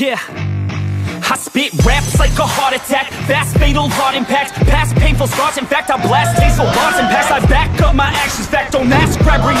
Yeah. I spit raps like a heart attack Fast fatal heart impact Past painful scars In fact I blast tasteful bars and past I back up my actions Fact don't ask grab with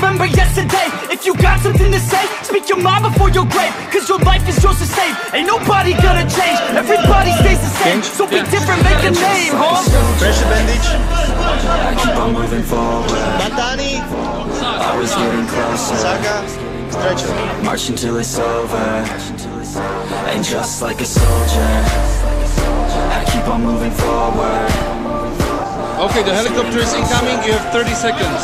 remember yesterday If you got something to say Speak your mind before your grave Cause your life is yours to save Ain't nobody gonna change Everybody stays the same So be different, make a name, huh? Fresh bandage. I keep on moving forward, Batani. always getting closer. Saga. Stretcher. Marching till it's over, and just like a soldier, I keep on moving forward. Okay, the helicopter is incoming. You have 30 seconds.